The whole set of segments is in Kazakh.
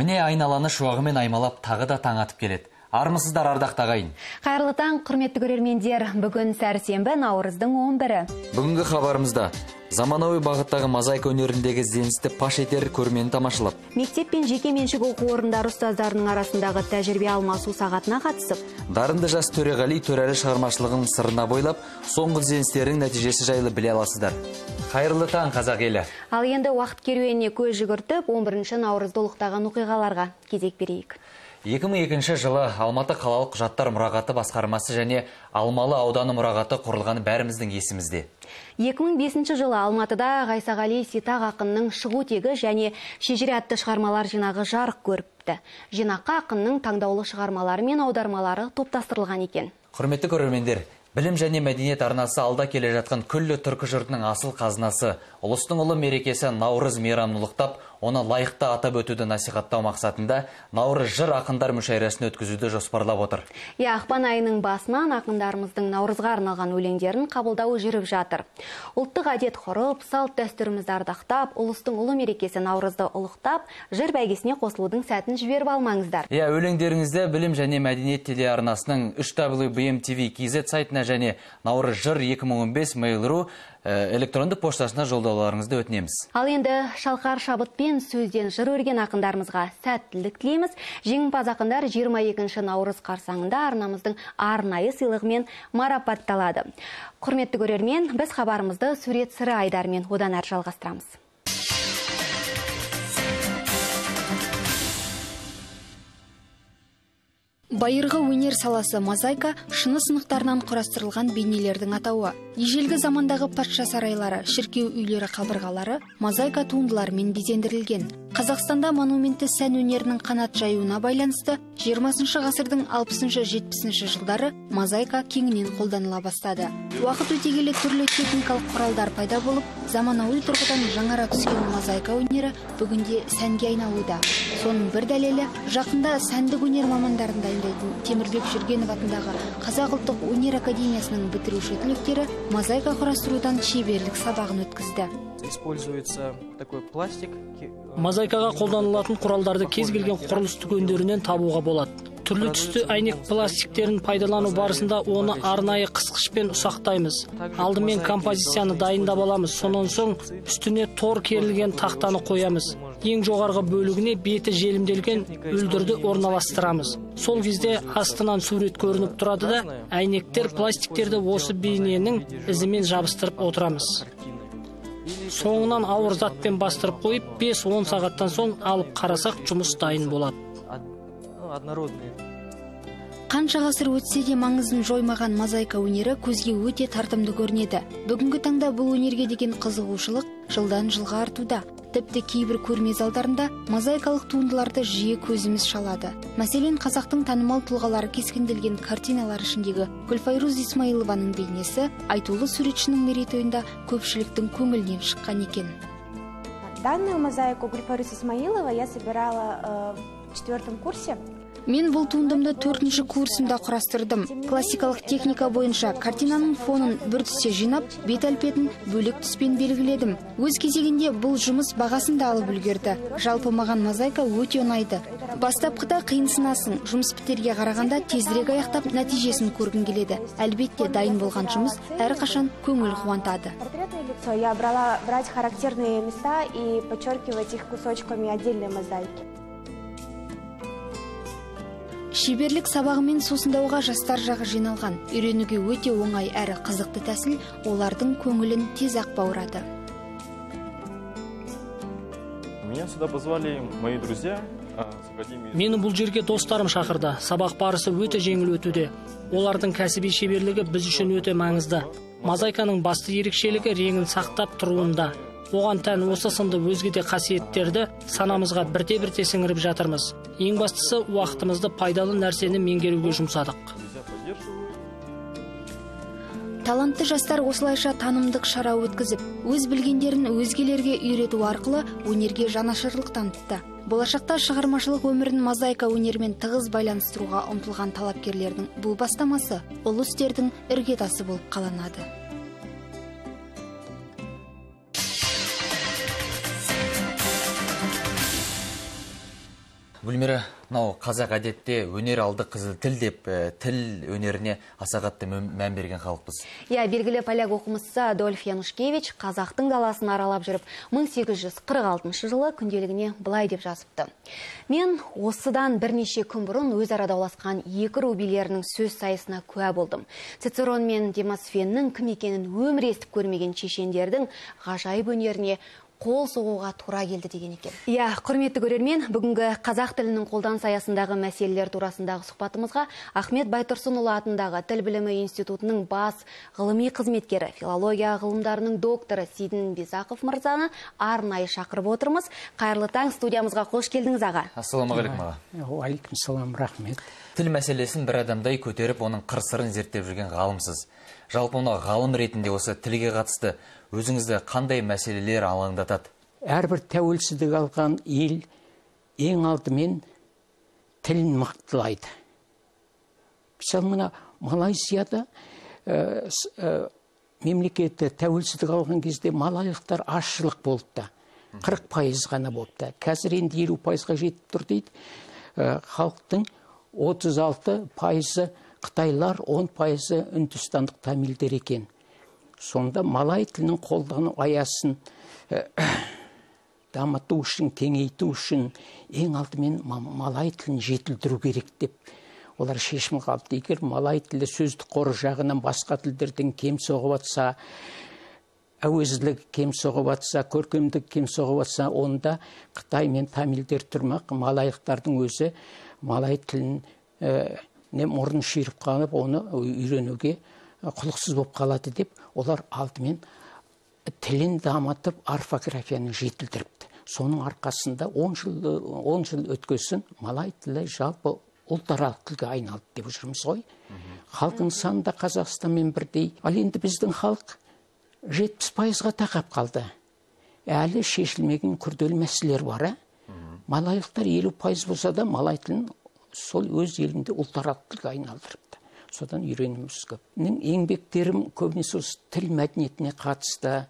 міне айналаны шуағымен аймалап тағы да таң атып келеді. Армысыздар ардақты ағайын қайырлы таң құрметті көрермендер. Бүгін сәрсенбі наурыздың 11-і бүгінгі хабарымызда заманауи бағыттағы мозаика өнеріндегі ізденісті паш етер көрмені тамашалап. Мектеп пен жеке меншік оқу орындары ұстаздарының арасындағы тәжірибе алмасу сағатына қатысып дарынды жас төреғали төрәлі шығармашылығының сырына бойлап соңғы ізденістердің нәтижесі жайлы біле аласыздар. Қайырлы таң қазақ елі. Ал енді уақыт керуеніне көз жүгіртіп 11 наурызды ұлықтаған оқиғаларға кезек берейік. 2002 жылы Алматы қалалық құжаттар мұрағаты басқармасы және Алмалы ауданы мұрағаты құрылғаны бәріміздің есімізде. 2005 жылы Алматыда Ғайсағали Ситақ ақынның шығу тегі және шежіре атты шығармалар жинағы жарық көріпті. Жинаққа ақынның таңдаулы шығармалары мен аудармалары топтастырылған екен. Құрметті көрермендер, білім және мәдениет арнасы алда келе жатқан күллі түркі жұртының асыл қазынасы, ұлыстың ұлы мерекесі Наурыз мейрамын ұлықтап, оны лайықты атап өтуді насихаттау мақсатында наурыз жыр ақындар мүшәйрасын өткізуді жоспарлап отыр. Иә ақпан айының басынан ақындарымыздың наурызға арналған өлеңдерін қабылдауы жүріп жатыр. Ұлттық әдет ғұрып салт дәстүрімізді ардақтап ұлыстың ұлы мерекесі наурызды ұлықтап жыр бәйгесіне қосылудың сәтін жіберіп алмаңыздар. Иә өлеңдеріңізді білім және мәдениет телеарнасының үш w bmtv kz сайтына және наурыз жыр 2015 mail.ru Э, электронды поштасына жолдауларыңызды өтінеміз. Ал енді шалқар шабытпен сөзден жыр өрген ақындарымызға сәттілік тілейміз. Жеңімпаз ақындар 22 наурыз қарсаңында арнамыздың арнайы сыйлығымен марапатталады. Құрметті көрермен біз хабарымызды сурет сыры айдарымен одан әрі жалғастырамыз. Байырғы өнер саласы мозаика шыны сынықтарынан құрастырылған бейнелердің атауы. Ежелгі замандағы патша сарайлары шіркеу үйлері қабырғалары мозаика туындыларымен безендірілген. Қазақстанда монументті сән өнерінің қанат жаюына байланысты 20 ғасырдың 60-70 жылдары мозаика кеңінен қолданыла бастады. Уақыт өте келе түрлі техникалық құралдар пайда болып заманауи тұрғыдан жаңара түскен мозаика өнері бүгінде сәнге айналуда. Соның бір дәлелі жақында сәндік өнер мамандарын дайындайтын темірбек жүргенов атындағы қазақ ұлттық өнер академиясының бітіруші түлектері мозаика құрастырудан шеберлік сабағын өткізді. Используется такой пластик мозаикаға қолданылатын құралдарды кез келген құрылыс дүкендерінен табуға болады. Түрлі түсті әйнек пластиктерін пайдалану барысында оны арнайы қысқышпен ұсақтаймыз. Алдымен композицияны дайындап аламыз. Сонан соң үстіне тор керілген тақтаны қоямыз. ең жоғарғы бөлігіне беті желімделген үлдірді орналастырамыз. сол кезде астынан сурет көрініп тұрады да әйнектер пластиктерді осы бейненің ізімен жабыстырып отырамыз. Соңынан ауыр затпен бастырып қойып 5-10 сағаттан соң алып қарасақ жұмыс дайын болады қанша ғасыр өтсе де маңызын жоймаған мозаика өнері көзге өте тартымды көрінеді. Бүгінгі таңда бұл өнерге деген қызығушылық жылдан жылға артуда. Тіпті кейбір көрме залдарында мозаикалық туындыларды жиі көзіміз шалады. Мәселен қазақтың танымал тұлғалары кескінделген картиналар ішіндегі гүлфайруз исмаилованың бейнесі айтулы суретшінің мерейтойында көпшіліктің көңілінен шыққан екен. Данную мозаику гульфарис исмаилова я собирала э, в четвертом курсе. Мен бұл туындымды төртінші курсымда құрастырдым. Классикалық техника бойынша картинаның фонын бір түсте жинап бет әлпетін бөлек түспен белгіледім. Өз кезегінде бұл жұмыс бағасын да алып үлгерді. Жалпы маған мозаика өте ұнайды. Бастапқыда қиынсынасың. Жұмыс бітерге қарағанда тезірек аяқтап нәтижесін көргің келеді. Әлбетте дайын болған жұмыс әрқашан көңіл қуантады. Я брала брать характерные места и подчеркивать их кусочками отдельной мозаики. Шеберлік сабағымен сусындауға жастар жағы жиналған. Үйренуге өте оңай әрі қызықты тәсіл олардың көңілін тез ақ баурады. Меня сюда позвали мои друзья мені бұл жерге достарым шақырды. Сабақ барысы өте жеңіл өтуде. Олардың кәсіби шеберлігі біз үшін өте маңызды. Мозаиканың басты ерекшелігі реңін сақтап тұруында. Оған тән осы сынды өзге де қасиеттерді санамызға бірте бірте сіңіріп жатырмыз. Ең бастысы уақытымызды пайдалы нәрсені меңгеруге жұмсадық. Талантты жастар осылайша танымдық шара өткізіп өз білгендерін өзгелерге үйрету арқылы өнерге жанашырлық танытты. Болашақта шығармашылық өмірін мозаика өнерімен тығыз байланыстыруға ұмтылған талапкерлердің бұл бастамасы ұлы істердің іргетасы болып қаланады. Гүлмира мынау қазақ әдетте өнер алды қызыл тіл деп э, тіл өнеріне аса қатты мән берген халықпыз Иә, белгілі поляк оқымыстысы Адольф Янушкевич қазақтың даласын аралап жүріп 1846 жылы күнделігіне былай деп жазыпты. Мен осыдан бірнеше күн бұрын өзара дауласқан екі ру билерінің сөз сайысына куә болдым. Цицерон мен Демосфеннің кім екенін өмір естіп көрмеген шешендердің ғажайып өнеріне қол соғуға тура келді деген екен. Иә, құрметті көрермен, бүгінгі қазақ тілінің қолданыс аясындағы мәселелер турасындағы сұхбатымызға Ахмет Байтұрсынұлы атындағы Тіл білімі институтының бас ғылыми қызметкері, филология ғылымдарының докторы Сидін Бизақов мырзаны арнайы шақырып отырмыз. Қайырлы таң студиямызға қош келдіңіз аға. ассалаумағалейкум аға уалейкум салам рахмет тіл мәселесін бір адамдай көтеріп оның қыр сырын зерттеп жүрген ғалымсыз жалпы мына ғалым ретінде осы тілге қатысты өзіңізді қандай мәселелер алаңдатады? Әрбір тәуелсіздік алған ел ең алдымен тілін мықтылайды. Мысалы мына малайзияда ә, с- ә, мемлекеті тәуелсіздік алған кезде малайлықтар азшылық да. Қырық пайыз ғана болыпты қазір енді елу пайызға жетіп тұр дейді. Ә, халықтың 36 пайызы қытайлар 10 пайызы үндістандық тамилдер екен. Сонда малай тілінің қолдану аясын дамыту үшін кеңейту үшін ең алдымен ма- малай тілін жетілдіру керек деп олар шешім қабылдады. Егер малай тілі сөздік қоры жағынан басқа тілдерден кем соғып жатса әуезділігі кем соғып жатса көркемдік кем соғып жатса онда қытай мен тамилдер тұрмақ малайлықтардың өзі малай тілін ә, не мұрнын шүйіріп қалып оны үйренуге құлықсыз болып қалады деп олар алдымен тілін дамытып орфографияны жетілдіріпті соның арқасында 10 жыл 10 жыл өткесін малай тілі жалпы ұлтаралық тілге айналды деп жүрміз ғой халқының саны да қазақстанмен бірдей ал енді біздің халық жетпіс пайызға тақап қалды әлі шешілмеген күрделі мәселелер бар ә? малайлықтар елу пайыз болса да малай тілін сол өз елінде ұлтаралық тілге айналдырыпты. Содан үйренуіміз көп. Менің еңбектерім көбінесе осы тіл мәдениетіне қатысты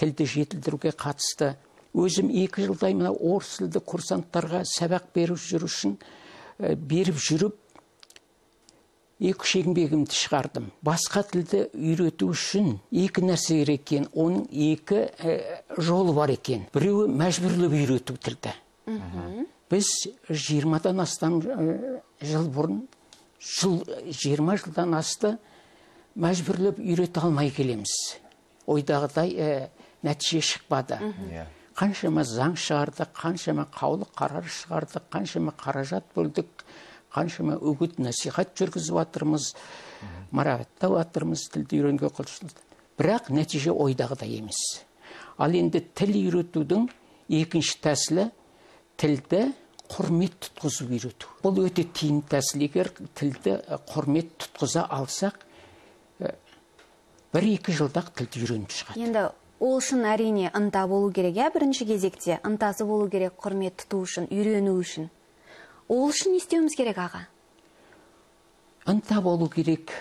тілді жетілдіруге қатысты. Өзім екі жылдай мына орыс тілді курсанттарға сабақ беріп жүру үшін ә, беріп жүріп екі үш еңбегімді шығардым. Басқа тілді үйрету үшін екі нәрсе керек екен. Оның екі ә, жолы бар екен. Біреуі мәжбүрлеп үйрету тілді. Біз жиырмадан астам жыл бұрын жыл жиырма жылдан асты мәжбүрлеп үйрете алмай келеміз ойдағыдай ә, нәтиже шықпады иә қаншама заң шығардық қаншама қаулы қарар шығардық қаншама қаражат бөлдік қаншама үгіт насихат жүргізіп жатырмыз марапаттап жатырмыз тілді үйренуге бірақ нәтиже ойдағыдай емес ал енді тіл үйретудің екінші тәсілі тілді құрмет тұтқызып үйрету. Бұл өте тиімді тәсіл. Егер тілді құрмет тұтқыза алсақ бір екі жылда ақ тілді үйреніп шығады. Енді ол үшін әрине ынта болу керек, иә, бірінші кезекте ынтасы болу керек құрмет тұту үшін, үйрену үшін. Ол үшін не істеуіміз керек аға? ынта болу керек.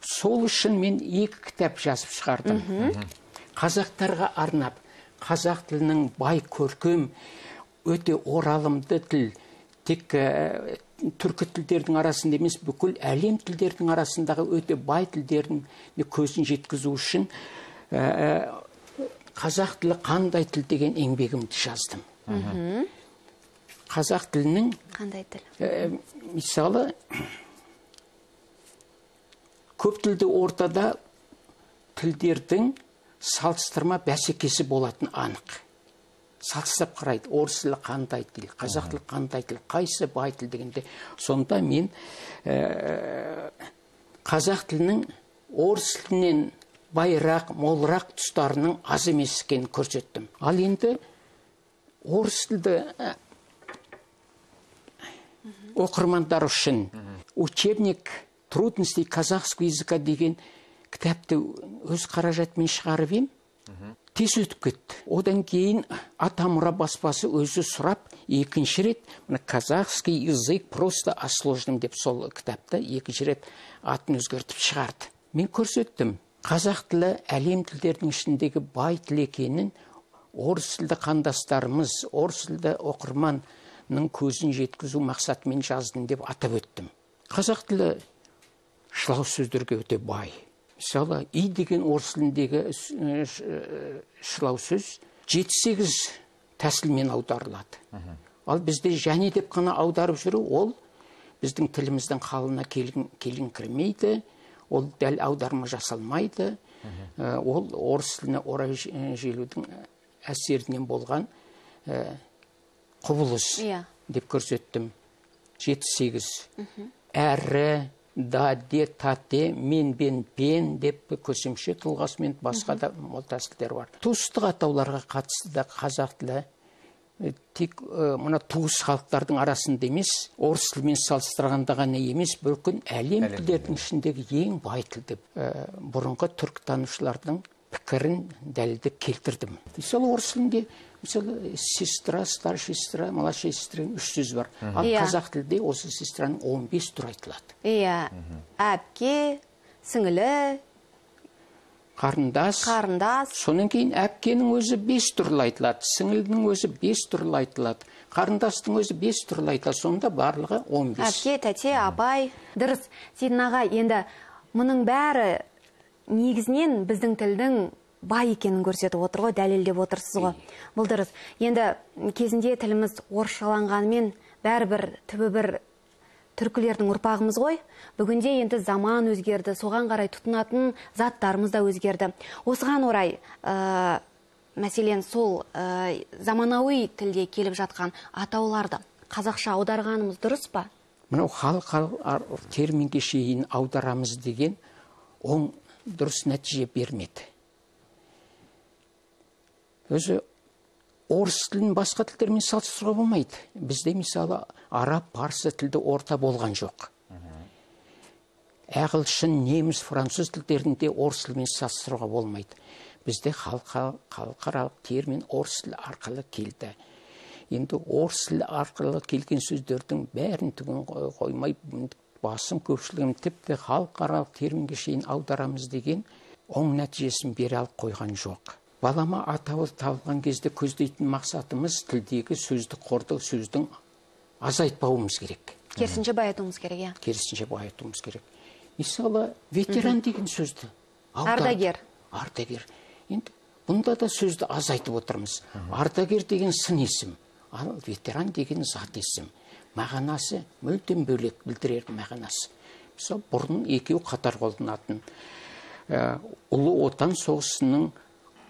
Сол үшін мен екі кітап жазып шығардым. Қазақтарға арнап қазақ тілінің бай көркем өте оралымды тіл тек ә, түркі тілдердің арасында емес бүкіл әлем тілдердің арасындағы өте бай тілдердің көзін жеткізу үшін ә, қазақ тілі қандай тіл деген еңбегімді жаздым. Қазақ тілінің Қандай тіл? Ә, мысалы көп тілді ортада тілдердің салыстырма бәсекесі болатын анық. Салыстырып қарайды орыс тілі қандай тіл қазақ тілі қандай тіл қайсы бай тіл дегенде. Сонда мен ә, қазақ тілінің орыс тілінен байырақ молырақ тұстарының аз емес екенін көрсеттім. Ал енді орыс тілді ә, оқырмандар үшін учебник трудностей казахского языка деген кітапты өз қаражатымен шығарып ем. Тез өтіп кетті одан кейін атамұра баспасы өзі сұрап екінші рет мына казахский язык просто о сложном деп сол кітапты екінші рет атын өзгертіп шығарды. Мен көрсеттім қазақ тілі әлем тілдерінің ішіндегі бай тіл екенін орыс тілді қандастарымыз орыс тілді оқырман тілінің көзін жеткізу мақсатымен жаздым деп атап өттім. Қазақ тілі шылау сөздерге өте бай. Мысалы и деген орыс тіліндегі э, ш- э, шылау сөз жеті сегіз тәсілмен аударылады. Ал бізде және деп қана аударып жүру ол біздің тіліміздің қалына келін- келіңкірмейді ол дәл аударма жасалмайды. Э, ол орыс тіліне орай э, желудің әсерінен болған э, құбылыс Иә. деп көрсеттім. Жеті сегіз. Әрі да де та те мен бен пен деп көсемше тұлғасымен басқа да мол тәсілдер бар. Туыстық атауларға қатысты да қазақ тілі тек мына туыс халықтардың арасында емес орыс тілімен салыстырғанда ғана емес бүкіл әлем тілдерінің ішіндегі ең бай тіл деп бұрынғы түркітанушылардың пікірін дәлелдеп келтірдім. Мысалы орыс тілінде мысалы сестра старшая сестра младшая сестра деген үш сөз бар. Ал Иә. қазақ тілінде осы сестраның он бес түрі айтылады. Иә. Әпке сіңілі қарындас. қарындас. Содан кейін әпкенің өзі бес түрлі айтылады сіңілінің өзі бес түрлі айтылады қарындастың өзі бес түрлі айтылады. Сонда барлығы он бес. Әпке тәте апай дұрыс. Сейдін аға енді мұның бәрі негізінен біздің тілдің бай екенін көрсетіп отыр ғой дәлелдеп отырсыз ғой. Бұл дұрыс. Енді кезінде тіліміз орысшаланғанымен бәрібір түбі бір түркілердің ұрпағымыз ғой. Бүгінде енді заман өзгерді соған қарай тұтынатын заттарымыз да өзгерді. Осыған орай ә, мәселен сол ә, заманауи тілде келіп жатқан атауларды қазақша аударғанымыз дұрыс па? Мынау халықаралық терминге шейін аударамыз деген оң дұрыс нәтиже бермеді. Өзі орыс тілін басқа тілдермен салыстыруға болмайды. Бізде мысалы араб парсы тілді орта болған жоқ. Ағылшын неміс француз тілдерінде орыс тілімен салыстыруға болмайды. Бізде халықаралық термин орыс тілі арқылы келді. Енді орыс тілі арқылы келген сөздердің бәрін түгін қой- қоймай басым көпшілігін тіпті халықаралық терминге шейін аударамыз деген оң нәтижесін бере алып қойған жоқ. Балама атауы табылған кезде көздейтін мақсатымыз тілдегі сөздік қорды сөздің азайтпауымыз керек. Керісінше байытуымыз керек иә. Керісінше байытуымыз керек. Мысалы ветеран деген сөзді. Ардагер. ардагер. Енді бұнда да сөзді азайтып отырмыз. Ардагер деген сын есім ал ветеран деген зат есім. Мағынасы мүлдем бөлек білдірер мағынасы. Мысалы бұрын екеу қатар қолданатын ә, ұлы отан соғысының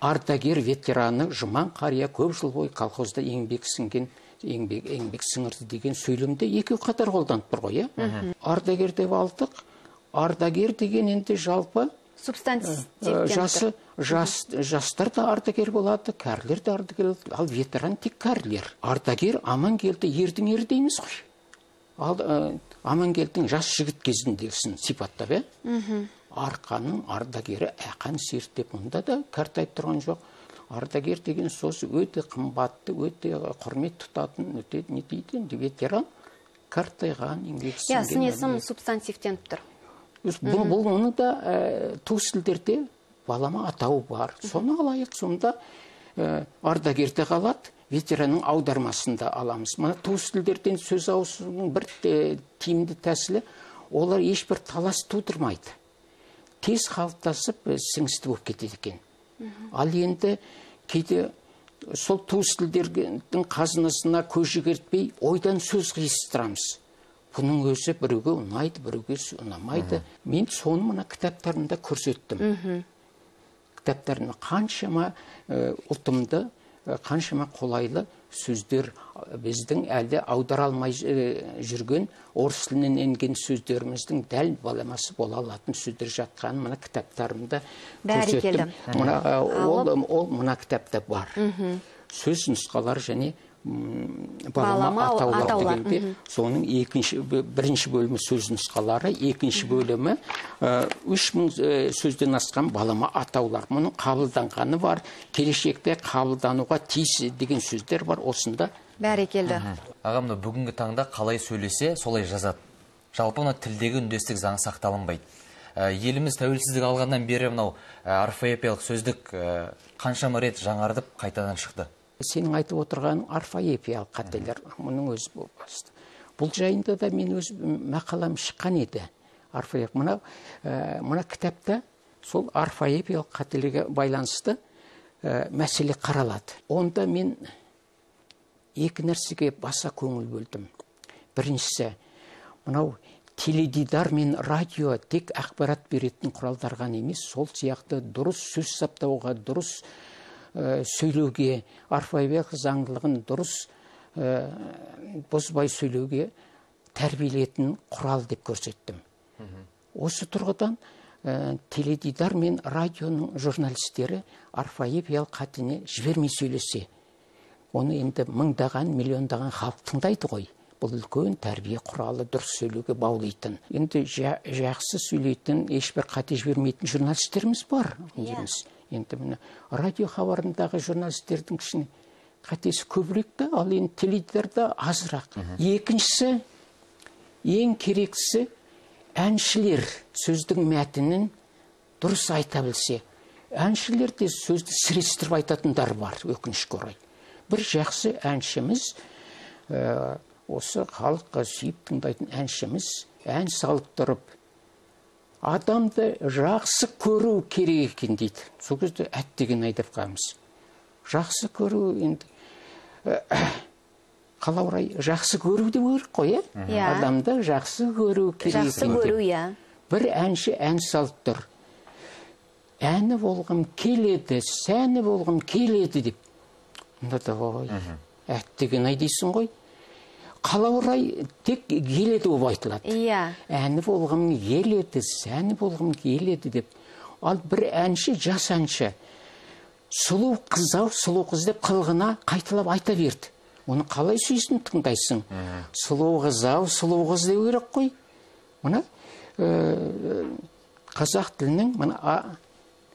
ардагер ветераны жұман қария көп жыл бойы колхозда еңбек сіңген еңбек, еңбек сіңірді деген сөйлемде екеу қатар қолданып тұр ғой иә? Ардагер деп алдық. Ардагер деген енді жалпы субстантив Ә, жасы жас жастар да ардагер болады кәрілер де ардагер болады. Ал ветеран тек кәрілер. Ардагер амангелді ердің ері дейміз ғой ал ә, амангелдінің жас жігіт кезіндегісін сипаттап иә арқаның ардагері әқан серт деп мұнда да кәртайып тұрған жоқ. Ардагер деген сөз өте қымбатты өте құрмет тұтатын өте не дейді енді ветеран картайған еңбек иә сын сіңген есім субстантивтеніп тұр. Бұл, бұл мұны да ә, туыс тілдерде балама атауы бар. Соны алайық сонда ә, ардагерде қалады ветеранның аудармасында аламыз. Мына туыс тілдерден сөз ауысудың бір тиімді тәсілі олар ешбір талас тудырмайды. Тез қалыптасып сіңісті болып кетеді екен. Ал енді кейде сол туыс тілдердің қазынасына көз жүгіртпей ойдан сөз қиыстырамыз. Бұның өзі біреуге ұнайды біреуге ұнамайды. Мен соны мына кітаптарымда көрсеттім. Кітаптарымда қаншама ұлтымды қаншама қолайлы сөздер ә, біздің әлі аудара алмай ә, жүрген орыс тілінен енген сөздеріміздің дәл баламасы бола алатын сөздер жатқанын мына кітаптарымда көрсеттім. мына ол, ол мына кітапта бар. Сөз нұсқалары және балама атаулар атаулар, дегенде соның екінші бірінші бөлімі сөз нұсқалары екінші бөлімі үш мың сөзден асқан балама атаулар. Мұның қабылданғаны бар келешекте қабылдануға тиіс деген сөздер бар осында. Бәрекелді аға мына бүгінгі таңда қалай сөйлесе солай жазады. Жалпы мына тілдегі үндестік заңы сақталынбайды. Ә, еліміз тәуелсіздік алғаннан бері мынау ә, орфоэпиялық сөздік ә, қаншама рет жаңардып қайтадан шықты. Сенің айтып отырғаның орфоэпиялық қателер мұның өзі бұл басты. Бұл жайында да мен өз мақалам шыққан еді орфоэп мына ә, мына кітапта сол орфоэпиялық қателерге байланысты ә, мәселе қаралады. Онда мен екі нәрсеге баса көңіл бөлдім. Біріншісі мынау теледидар мен радио тек ақпарат беретін құралдар ғана емес сол сияқты дұрыс сөз саптауға дұрыс сөйлеуге орфоэпиялық заңдылығын дұрыс ә, бұзбай сөйлеуге тәрбиелетін құрал деп көрсеттім. Осы тұрғыдан ә, теледидар мен радионың журналистері орфоэпиялық қатені жібермей сөйлесе оны енді мыңдаған миллиондаған халық тыңдайды ғой. Бұл үлкен тәрбие құралы дұрыс сөйлеуге баулитын. Енді жа, жақсы сөйлейтін ешбір қате жібермейтін журналистеріміз бар дейміз енді міне радио хабарындағы журналистердің кішкене қатесі көбірек та ал енді теледидарда азырақ. Екіншісі ең керектісі әншілер сөздің мәтінін дұрыс айта білсе. Әншілер де сөзді сірестіріп айтатындар бар өкінішке орай. Бір жақсы әншіміз ә, осы халыққа сүйіп тыңдайтын әншіміз ән салып тұрып адамды жақсы көру керек екен дейді. Сол кезде әттеген айдап қаламыз жақсы көру енді қалай орай жақсы көру деу керек қой иә? Иә. адамды жақсы көру керек жақсы екен деп. көру иә. Бір әнші ән салып тұр. Әні болғым келеді сәні болғым келеді деп. Онда да ой әттеген ай дейсің ғой. Қалай орай тек келеді болып айтылады. Иә. Әні болғым келеді сәні болғым келеді деп. Ал бір әнші жас әнші сұлу қыз ау сұлу қыз деп қылғына қайталап айта берді. Оны қалай сүйсін тыңдайсың? Сұлу қыз ау сұлу қыз деу керек қой. Мына ә, қазақ тілінің мына а-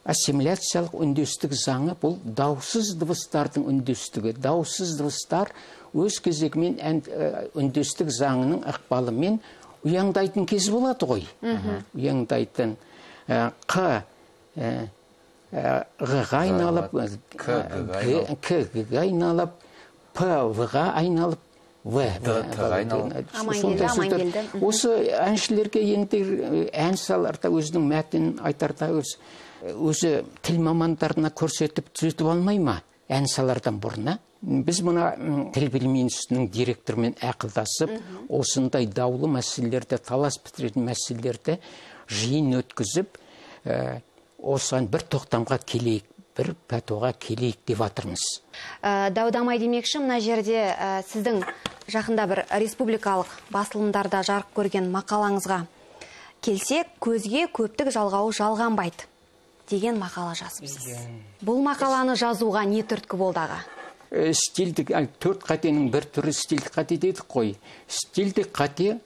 ассимиляциялық үндестік заңы бұл даусыз дыбыстардың үндестігі. Даусыз дыбыстар өз кезегімен ә, үндестік заңының ықпалымен ұяңдайтын кез болады ғой. Ұяңдайтын қ ә, ә, ға айналып К, Г-ға айналып. п в-ға айналып в осы әншілерге енді ән саларда өзінің мәтінін айтарда өз өзі тіл мамандарына көрсетіп түзетіп алмай ма? Ән салардан бұрын а? біз мына тіл білімі институтының директорымен ақылдасып осындай даулы мәселелерді талас бітіретін мәселелерді жиын өткізіп ә, осыған бір тоқтамға келейік бір пәтуаға келейік деп жатырмыз Ә, дау-дамай демекші мына жерде ә, сіздің жақында бір республикалық басылымдарда жарық көрген мақалаңызға келсек көзге көптік жалғауы жалғанбайды. Деген мақала жазыпсыз. Бұл мақаланы жазуға не түрткі болды аға? Э, стильдік ә, төрт қатенің бір түрі стильдік қате дедік қой. Стильдік қате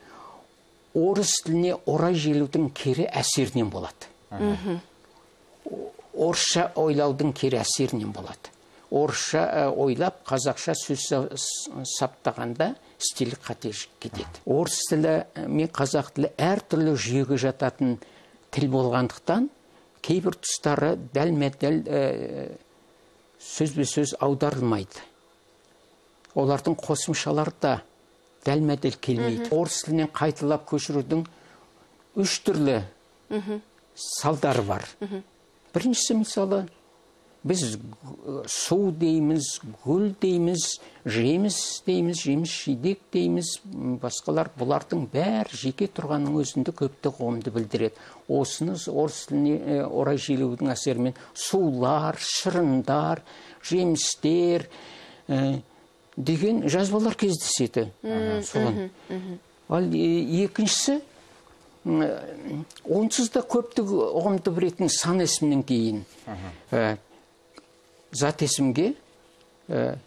орыс тіліне орай желудің кері әсерінен болады. Орысша ойлаудың кері әсерінен болады. Орысша ә, ойлап қазақша сөз саптағанда стильдік қате кетеді. Орыс тілі ә, мен қазақ тілі әртүрлі жүйеге жататын тіл болғандықтан кейбір тұстары дәлме дәл ә, сөзбе сөз аударылмайды. Олардың қосымшалары да дәлме дәл келмейді орыс тілінен қайталап көшірудің үш түрлі салдары бар. Біріншісі мысалы біз су дейміз гүл дейміз жеміс дейміз жеміс жидек дейміз басқалар бұлардың бәрі жеке тұрғанның өзінде көпті ұғымды білдіреді осыны орыс тіліне орай желеудің әсерімен сулар шырындар жемістер э, деген жазбалар кездеседі соған ал екіншісі онсыз да көптік ұғымды білетін сан есімнен кейін ә, зат есімге ә,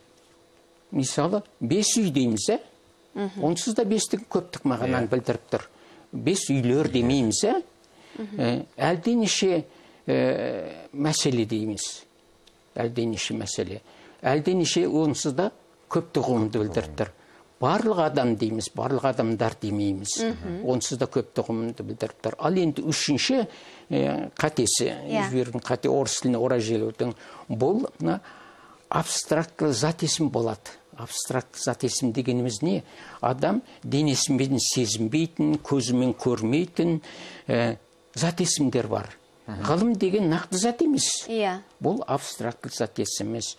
мысалы бес үй дейміз ә онсыз да бестік көптік мағынаны білдіріп тұр. Бес үйлер демейміз ә Ә, әлденеше ә, мәселе дейміз. Әлденеше мәселе. Әлденеше онсыз да көптік ұғымды білдіріп тұр. Барлық адам дейміз барлық адамдар демейміз. Онсыз да көптік ұғымды білдіріп тұр. Ал енді үшінші ә, қатесі Иә. жіберудің қате орыс тіліне орай желеудің бұл мына абстрактты зат есім болады. Абстракт зат есім дегеніміз не? Адам денесімен сезінбейтін көзімен көрмейтін ә, зат есімдер бар. Ғылым деген нақты зат емес. Иә. Бұл абстракты зат емес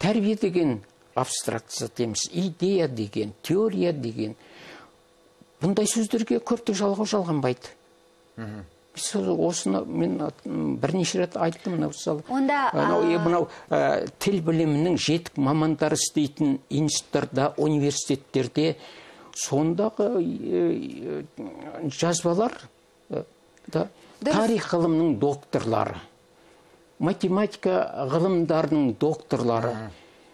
тәрбие деген абстракты зат емес идея деген теория деген. Бұндай сөздерге көптік жалғау жалғанбайды. Осыны мен бірнеше рет айттым мынау мысалы. Онда, анау, мынау ә, тіл білімінің жетік мамандары істейтін институттарда университеттерде сондағы жазбалар да, тарих ғылымның докторлары математика ғылымдарының докторлары.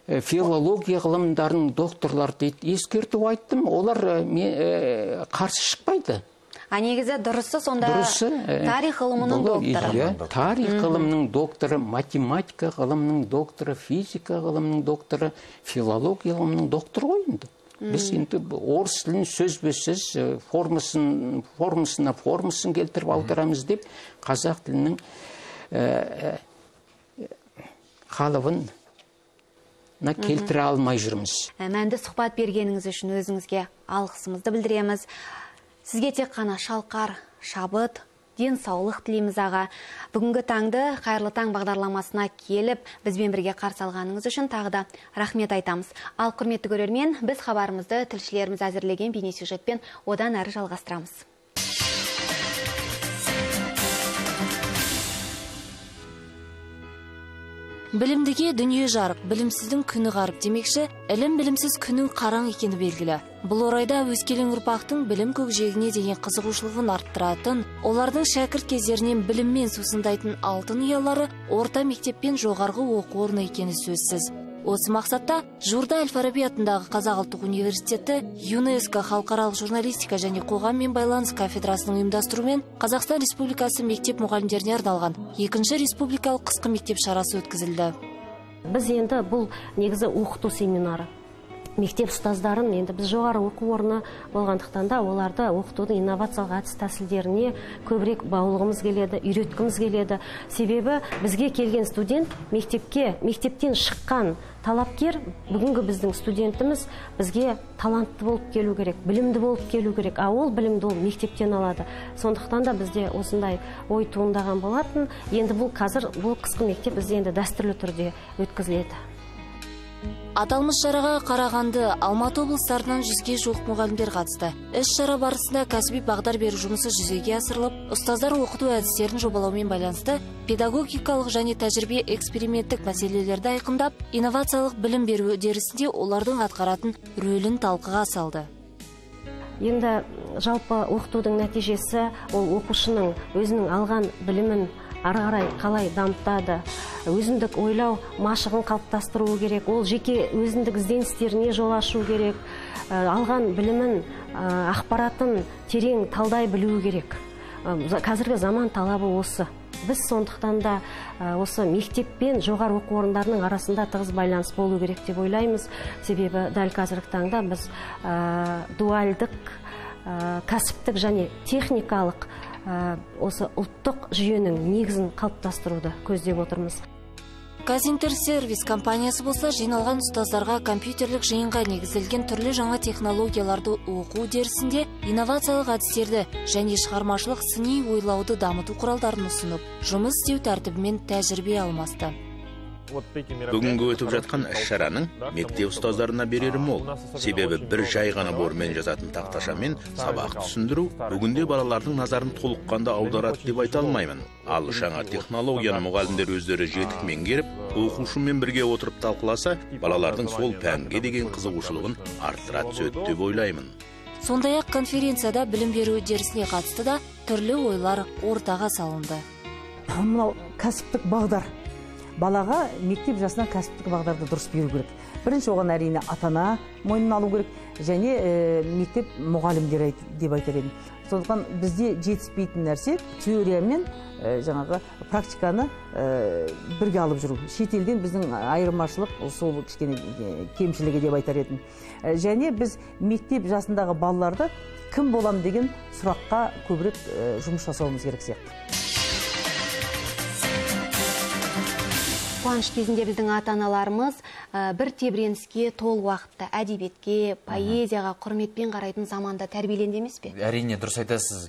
Филология ғылымдарының докторлары дейді ескерту айттым. Олар э, э, қарсы шықпайды. А негізі дұрысы сонда дұрысы э, тарих ғылымының докторы. иә, тарих ғылымының докторы математика ғылымының докторы физика ғылымының докторы филология ғылымының докторы ғой енді. Біз енді орыс тілін сөзбе сөз э, формасын формасына формасын келтіріп аударамыз деп қазақ тілінің э, э, қалыбын на келтіре алмай жүрміз. Ә, мәнді сұхбат бергеніңіз үшін өзіңізге алғысымызды білдіреміз. Сізге тек қана шалқар шабыт денсаулық тілейміз аға. Бүгінгі таңды қайырлы таң бағдарламасына келіп бізбен бірге қарсы алғаныңыз үшін тағы да рахмет айтамыз. Ал құрметті көрермен біз хабарымызды тілшілеріміз әзірлеген бейнесюжетпен одан әрі жалғастырамыз. Білімдіге дүние жарық білімсіздің күні ғарып демекші ілім білімсіз күнің қараң екені белгілі бұл орайда өскелең ұрпақтың білім көкжиегіне деген қызығушылығын арттыратын олардың шәкірт кездерінен біліммен сусындайтын алтын ұялары орта мектеп пен жоғарғы оқу орны екені сөзсіз осы мақсатта жуырда әл фараби атындағы қазақ ұлттық университеті юнеско халықаралық журналистика және қоғаммен байланыс кафедрасының ұйымдастыруымен қазақстан республикасы мектеп мұғалімдеріне арналған екінші республикалық қысқы мектеп шарасы өткізілді. Біз енді бұл негізі оқыту семинары. Мектеп ұстаздарын енді біз жоғары оқу орны болғандықтан да оларды оқытудың инновациялық әдіс тәсілдеріне көбірек баулығымыз келеді үйреткіміз келеді. Себебі бізге келген студент мектепке мектептен шыққан талапкер бүгінгі біздің студентіміз бізге талантты болып келу керек білімді болып келу керек. А ол білімді ол мектептен алады. Сондықтан да бізде осындай ой туындаған болатын. Енді бұл қазір бұл қысқы мектеп бізде енді дәстүрлі түрде өткізіледі. Аталмыш шараға қарағанды алматы облыстарынан жүзге жуық мұғалімдер қатысты. Іс шара барысында кәсіби бағдар беру жұмысы жүзеге асырылып ұстаздар оқыту әдістерін жобалаумен байланысты педагогикалық және тәжірибе эксперименттік мәселелерді айқындап инновациялық білім беру үдерісінде олардың атқаратын рөлін талқыға салды. Енді жалпы оқытудың нәтижесі ол оқушының өзінің алған білімін ары қарай қалай дамытады. Өзіндік ойлау машығын қалыптастыруы керек. Ол жеке өзіндік ізденістеріне жол ашу керек. Ә, алған білімін ә, ақпаратын терең талдай білуі керек. Қазіргі заман талабы осы. Біз сондықтан да ә, осы мектеп пен жоғары оқу орындарының арасында тығыз байланыс болу керек деп ойлаймыз. Себебі дәл қазіргі таңда біз ә, дуальдық ә, кәсіптік және техникалық осы ұлттық жүйенің негізін қалыптастыруды көздеп отырмыз. Казинтерсервис компаниясы болса жиналған ұстаздарға компьютерлік жиынға негізделген түрлі жаңа технологияларды оқу үдерісінде инновациялық әдістерді және шығармашылық сыни ойлауды дамыту құралдарын ұсынып жұмыс істеу тәртібімен тәжірибе алмасты. Бүгінгі өтіп жатқан іс шараның мектеп ұстаздарына берері мол. себебі бір жай ғана бормен жазатын тақташамен сабақ түсіндіру бүгінде балалардың назарын толыққанды аударады деп айта алмаймын. Ал жаңа технологияны мұғалімдер өздері жетік меңгеріп оқушымен бірге отырып талқыласа балалардың сол пәнге деген қызығушылығын арттыра түседі деп ойлаймын. Сондай ақ конференцияда білім беру үдерісіне қатысты да түрлі ойлар ортаға салынды. Мынау кәсіптік бағдар. Балаға мектеп жасынан кәсіптік бағдарды дұрыс беру керек. Бірінші оған әрине ата ана мойнына алу керек және ә, мектеп мұғалімдері деп айтар едім. Сондықтан бізде жетіспейтін нәрсе теория мен ә, жаңағы практиканы ә, бірге алып жүру. Шетелден біздің айырмашылық сол кішкене кемшілігі деп айтар едім. Және біз мектеп жасындағы балаларды кім болам деген сұраққа көбірек жұмыс жасауымыз керек сияқты. Қуаныш кезінде біздің ата аналарымыз ә, бір тебіреніске толы уақытта әдебиетке поэзияға құрметпен қарайтын заманда тәрбиеленді емес пе? Әрине дұрыс айтасыз.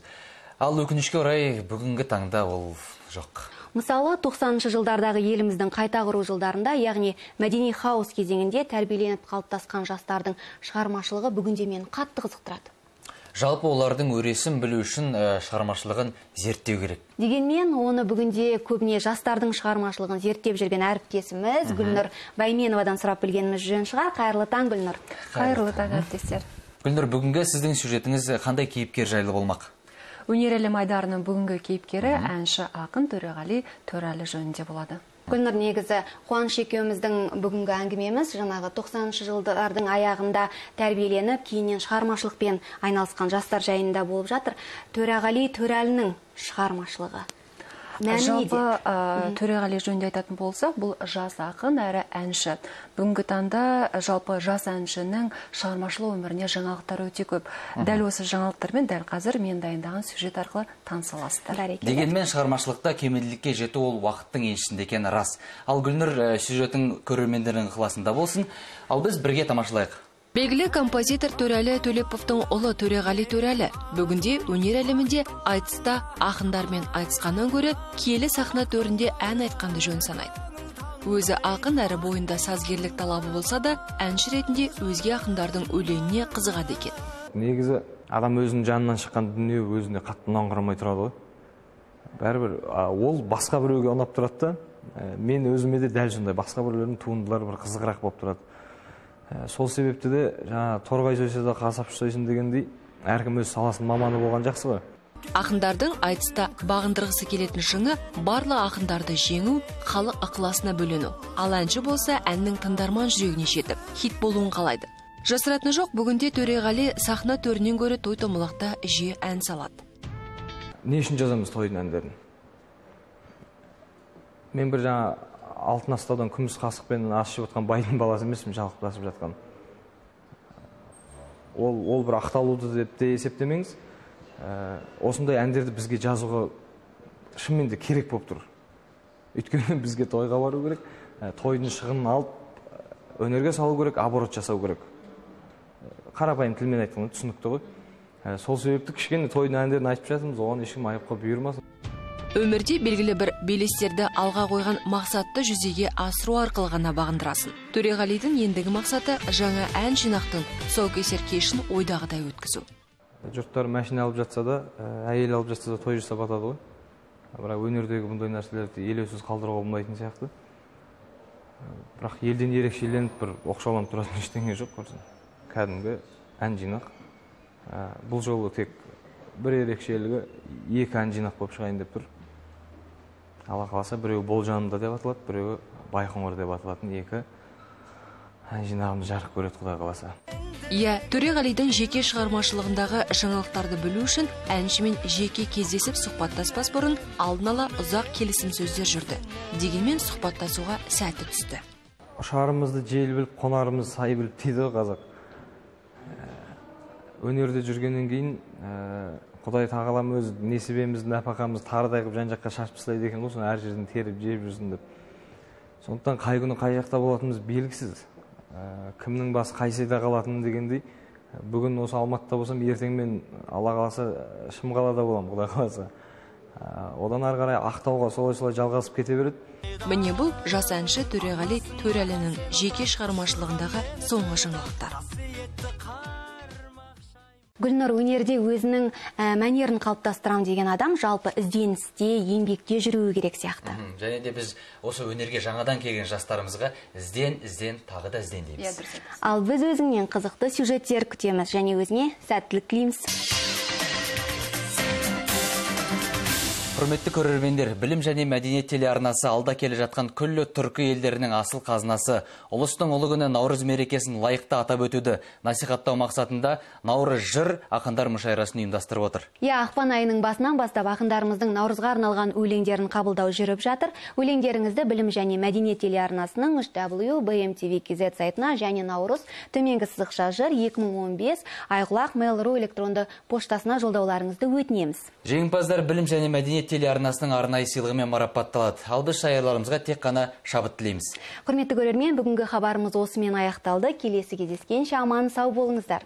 Ал өкінішке орай бүгінгі таңда ол жоқ. Мысалы 90-шы жылдардағы еліміздің қайта құру жылдарында яғни мәдени хаос кезеңінде тәрбиеленіп қалыптасқан жастардың шығармашылығы бүгінде мені қатты қызықтырады. Жалпы олардың өресін білу үшін ә, шығармашылығын зерттеу керек. Дегенмен оны бүгінде көбіне жастардың шығармашылығын зерттеп жүрген әріптесіміз гүлнұр бәйменовадан сұрап білгеніміз жөн шығар қайырлы таң гүлнұр. Қайырлы таң әріптестер. Гүлнұр бүгінгі сіздің сюжетіңіз қандай кейіпкер жайлы болмақ? Өнер әлем айдарының бүгінгі кейіпкері әнші ақын төреғали төреәлі жөнінде болады. Гүлнұр негізі қуаныш екеуміздің бүгінгі әңгімеміз жаңағы 90-шы жылдардың аяғында тәрбиеленіп кейіннен шығармашылықпен айналысқан жастар жайында болып жатыр. Төреғали төреәлінің шығармашылығы. Жалпы ә, төреғали жөнінде айтатын болсақ бұл жас ақын әрі әнші. Бүгінгі таңда жалпы жас әншінің шығармашылық өміріне жаңалықтар өте көп. Дәл осы жаңалықтармен дәл қазір мен дайындаған сюжет арқылы таныса аласыздар. Дегенмен шығармашылықта кемелдікке жету ол уақыттың еншісінде екені рас. Ал гүлнұр сюжетің көрермендердің ықыласында болсын. Ал біз бірге тамашалайық. Белгілі композитор төрәлі төлеповтың ұлы төреғали төрәлі. Бүгінде өнер әлемінде айтыста ақындармен айтысқаннан гөрі киелі сахна төрінде ән айтқанды жөн санайды. Өзі ақын әрі бойында сазгерлік талабы болса да әнші ретінде өзге ақындардың өлеңіне қызығады екен. Негізі адам өзінің жанынан шыққан дүние өзіне қатты ұнаңқырамай тұрады ғой. Бәрібір ол басқа біреуге ұнап тұрады да мен өзіме де дәл сондай басқа біреулердің туындылары бір қызығырақ болып тұрады. Сол себепті де жаңағы торғай сойса да қасапшы сойсын дегендей әркім өз саласының маманы болған жақсы ғой. Ақындардың айтыста бағындырғысы келетін шыңы барлық ақындарды жеңу халық ықыласына бөлену. Ал әнші болса әннің тыңдарман жүрегіне жетіп хит болуын қалайды. Жасыратыны жоқ бүгінде төреғали сахна төрінен гөрі той томалақта жиі ән салады. Не үшін жазамыз тойдың әндерін? Мен бір жаңа алтын астаудан күміс қасықпен ас ішіп отқан байдың баласы емеспін жалқылдасып жатқан. Ол ол бір ақталуды деп те есептемеңіз. Ә, осындай әндерді бізге жазуға шынымен де керек болып тұр. Өйткені бізге тойға бару керек ә, тойдың шығынын алып ә, өнерге салу керек оборот жасау керек. Ә, қарапайым тілмен айтқанда түсінікті ғой. Ә, сол себепті кішкене тойдың әндерін айтып жатырмыз оған ешкім айыпқа бұйырмасын. Өмірде белгілі бір белестерді алға қойған мақсатты жүзеге асыру арқылы ғана бағындырасың. Төреғалидің ендігі мақсаты жаңа ән жинақтың тұсаукесер кешін ойдағыдай өткізу. Жұрттар машина алып жатса да ә, әйел алып жатса да той жасап жатады ғой. Бірақ өнердегі бұндай нәрселерді елеусіз қалдыруға болмайтын сияқты. Бірақ елден ерекшеленіп бір оқшауланып тұратын ештеңе жоқ кәдімгі ән жинақ. Бұл жолы тек бір ерекшелігі екі ән жинақ болып шығайын деп тұр. Алла қаласа біреуі болжанымда деп аталады біреуі байқоңыр деп аталатын екі ән жинағымыз жарық көреді құдай қаласа. Иә төреғалидің жеке шығармашылығындағы жаңалықтарды білу үшін әншімен жеке кездесіп сұхбаттаспас бұрын алдын ала ұзақ келісім сөздер жүрді дегенмен сұхбаттасуға сәті түсті. Ұшарымызды жел біліп қонарымызды сай біліп дейді ғой қазақ. Ә, өнерде жүргеннен кейін ә, құдай тағалам өзі несібемізді нәпақамызды тарыдай қылып жан жаққа шашып тастайды екен ғой соны әр жерден теріп жеп жүрсін деп. Сондықтан қай күні қай жақта болатынымыз белгісіз. Ә, кімнің басы қай сайда қалатыны дегендей бүгін осы алматыда болсам ертең мен алла қаласа ә, шымқалада боламын құдай қаласа. Ә, одан ары қарай ақтауға солай солай жалғасып кете береді. Міне бұл жас әнші төреғали төреәлінің жеке шығармашылығындағы соңғы жаңалықтар гүлнұр өнерде өзінің ә, мәнерін қалыптастырамын деген адам жалпы ізденісте еңбекте жүруі керек сияқты. Мгм. және де біз осы өнерге жаңадан келген жастарымызға ізден ізден тағы да ізден дейміз. ал біз өзіңнен қызықты сюжеттер күтеміз және өзіңе сәттілік тілейміз. Құрметті көрермендер білім және мәдениет телеарнасы алда келе жатқан күллі түркі елдерінің асыл қазынасы ұлыстың ұлы күні наурыз мерекесін лайықты атап өтуді насихаттау мақсатында наурыз жыр ақындар мүшайрасын ұйымдастырып отыр. Иә ақпан айының басынан бастап ақындарымыздың наурызға арналған өлеңдерін қабылдау жүріп жатыр. Өлеңдеріңізді білім және мәдениет телеарнасының w bmtv kz сайтына және наурыз төменгі сызықша жыр 2015 айқұлақ mail.ru электронды поштасына жолдауларыңызды өтінеміз. Жеңімпаздар білім және мәдениет телеарнасының арнайы сыйлығымен марапатталады. Ал біз шайырларымызға тек қана шабыт тілейміз. Құрметті көрермен бүгінгі хабарымыз осымен аяқталды. Келесі кездескенше аман сау болыңыздар.